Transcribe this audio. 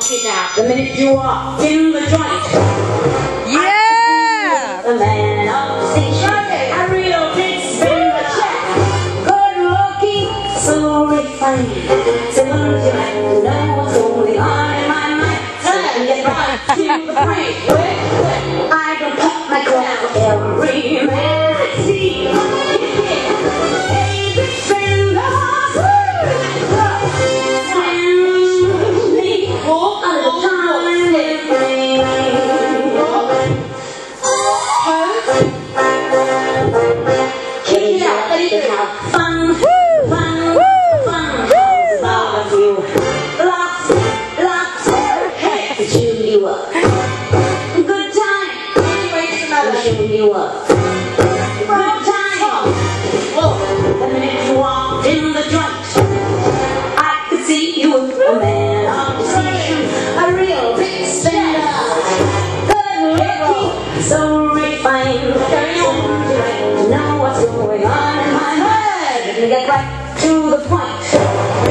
The minute you walked in the joint, Yeah! the man of the station, a real big spender check. Good looking, so refined. So you know what's going on in my mind? Time get right to the point. You? Up. Good time. The minute you in the joint, I could see you a man of decision, a real big spender. Good looking, so refined. You know what's going on and get right to the point.